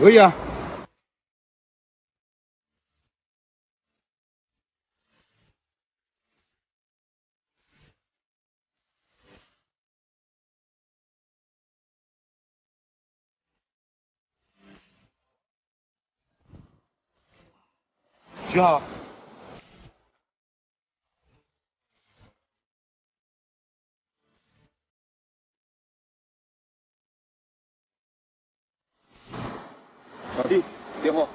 可以啊。徐好。小弟，电话。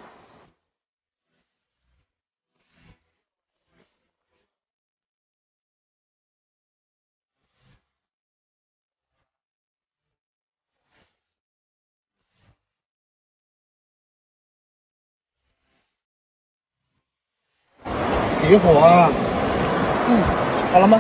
别火啊！嗯，好了吗？